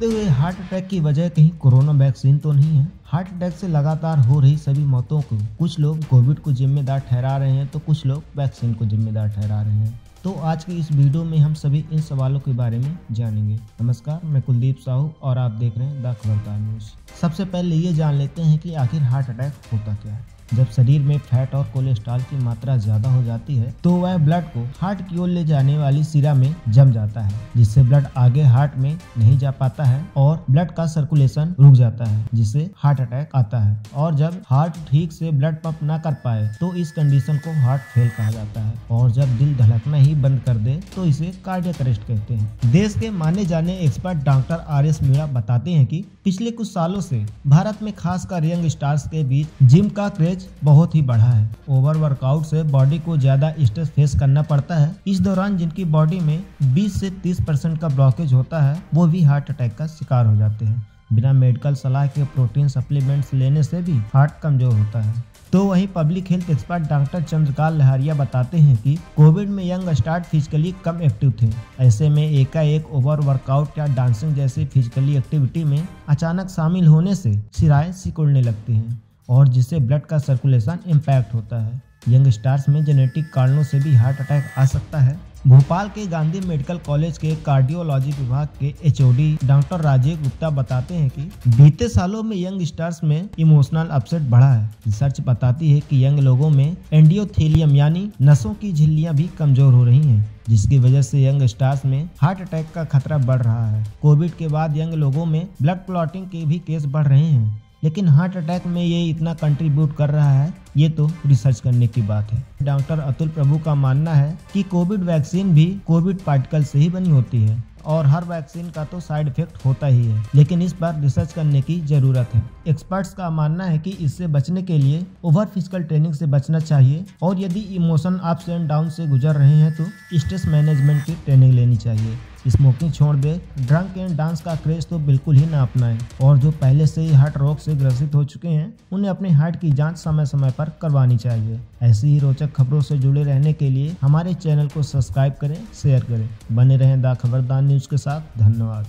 बढ़ते हुए heart attack की वजह कहीं कोरोना वैक्सीन तो नहीं है। हार्ट अटैक से लगातार हो रही सभी मौतों को, कुछ लोग कोविड को जिम्मेदार ठहरा रहे हैं तो कुछ लोग वैक्सीन को जिम्मेदार ठहरा रहे हैं। तो आज की इस वीडियो में हम सभी इन सवालों के बारे में जानेंगे। नमस्कार, मैं कुलदीप साहू और आप देख रहे हैं द खबरदार न्यूज़। सबसे पहले ये जान लेते हैं कि आखिर हार्ट अटैक होता क्या है। जब शरीर में फैट और कोलेस्ट्रॉल की मात्रा ज़्यादा हो जाती है तो वह ब्लड को हार्ट की ओर ले जाने वाली सिरा में जम जाता है, जिससे ब्लड आगे हार्ट में नहीं जा पाता है और ब्लड का सर्कुलेशन रुक जाता है, जिससे हार्ट अटैक आता है। और जब हार्ट ठीक से ब्लड पंप न कर पाए तो इस कंडीशन को हार्ट फेल कहा जाता है। और जब दिल धड़कना ही बंद कर दे तो इसे कार्डियक अरेस्ट कहते हैं। देश के माने जाने expert doctor R S Meena बताते हैं कि पिछले कुछ सालों से भारत में खासकर यंग स्टार्स के बीच जिम का क्रेज बहुत ही बढ़ा है। ओवर वर्कआउट से बॉडी को ज़्यादा स्ट्रेस फेस करना पड़ता है। इस दौरान जिनकी बॉडी में 20 से 30 परसेंट का ब्लॉकेज होता है, वो भी हार्ट अटैक का शिकार हो जाते हैं। बिना मेडिकल सलाह के प्रोटीन सप्लीमेंट्स लेने से भी हार्ट कमज़ोर होता है। तो वहीं public health expert doctor Chandrakant Lahariya बताते हैं कि कोविड में यंग स्टार्ट फिजिकली कम एक्टिव थे। ऐसे में एकाएक ओवर वर्कआउट या डांसिंग जैसी फिजिकली एक्टिविटी में अचानक शामिल होने से सिराएँ सिकुड़ने लगती हैं। और जिससे ब्लड का सर्कुलेशन इम्पैक्ट होता है। यंग स्टार्स में जेनेटिक कारणों से भी हार्ट अटैक आ सकता है। भोपाल के गांधी मेडिकल कॉलेज के कार्डियोलॉजी विभाग के एचओडी डॉक्टर राजीव गुप्ता बताते हैं कि बीते सालों में यंग स्टार्स में इमोशनल अपसेट बढ़ा है। रिसर्च बताती है कि यंग लोगों में एंडियोथेलियम यानी नसों की झिल्लियाँ भी कमज़ोर हो रही हैं, जिसकी वजह से यंग स्टार्स में हार्ट अटैक का खतरा बढ़ रहा है। कोविड के बाद यंग लोगों में ब्लड क्लॉटिंग के भी केस बढ़ रहे हैं। लेकिन हार्ट अटैक में ये इतना कंट्रीब्यूट कर रहा है, ये तो रिसर्च करने की बात है। डॉक्टर अतुल प्रभु का मानना है कि कोविड वैक्सीन भी कोविड पार्टिकल से ही बनी होती है और हर वैक्सीन का तो साइड इफ़ेक्ट होता ही है। लेकिन इस पर रिसर्च करने की ज़रूरत है। एक्सपर्ट्स का मानना है कि इससे बचने के लिए ओवर फ़िज़िकल ट्रेनिंग से बचना चाहिए और यदि इमोशन अप्स एंड डाउन से गुजर रहे हैं तो स्ट्रेस मैनेजमेंट की ट्रेनिंग लेनी चाहिए। स्मोकिंग छोड़ दे। ड्रंक एंड डांस का क्रेज तो बिल्कुल ही ना अपनाएँ। और जो पहले से ही हार्ट रोग से ग्रसित हो चुके हैं, उन्हें अपने हार्ट की जाँच समय समय पर करवानी चाहिए। ऐसी ही रोचक खबरों से जुड़े रहने के लिए हमारे चैनल को सब्सक्राइब करें शेयर करें। बने रहें दा खबरदार न्यूज़ के साथ। धन्यवाद।